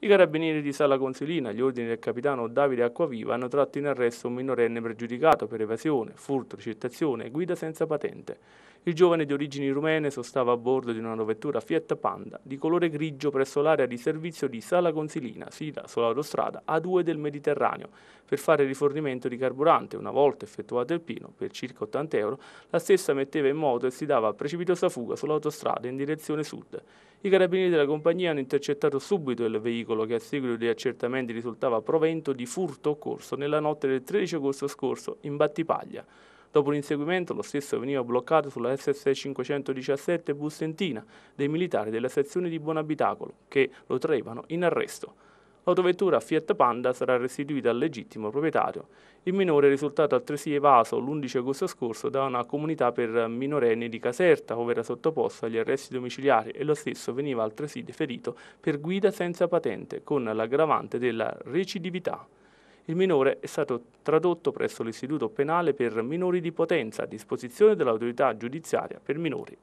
I carabinieri di Sala Consilina, agli ordini del capitano Davide Acquaviva, hanno tratto in arresto un minorenne pregiudicato per evasione, furto, ricettazione e guida senza patente. Il giovane di origini rumene sostava a bordo di una vettura Fiat Panda di colore grigio presso l'area di servizio di Sala Consilina, sita sull'autostrada A2 del Mediterraneo, per fare rifornimento di carburante. Una volta effettuato il pieno, per circa 80 euro, la stessa metteva in moto e si dava a precipitosa fuga sull'autostrada in direzione sud. I carabinieri della compagnia hanno intercettato subito il veicolo che a seguito di accertamenti risultava provento di furto occorso nella notte del 13 agosto scorso in Battipaglia. Dopo l'inseguimento lo stesso veniva bloccato sulla SS 517 Bustentina dei militari della sezione di Buonabitacolo che lo traevano in arresto. L'autovettura Fiat Panda sarà restituita al legittimo proprietario. Il minore è risultato altresì evaso l'11 agosto scorso da una comunità per minorenni di Caserta, dove era sottoposto agli arresti domiciliari e lo stesso veniva altresì deferito per guida senza patente, con l'aggravante della recidività. Il minore è stato tradotto presso l'Istituto Penale per minori di potenza a disposizione dell'autorità giudiziaria per minori